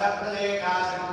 सर्वप्रदेकासक्त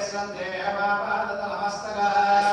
सन्देहमापादतमस्तकः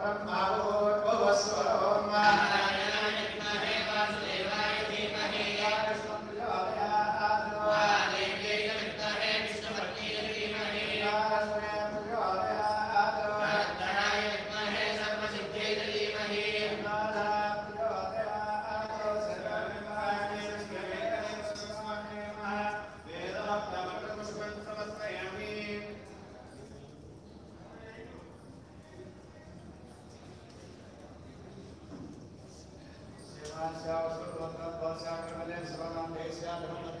ब्रह्मा वो वस्व ساكن مليان سبعة عن بيس يا دهون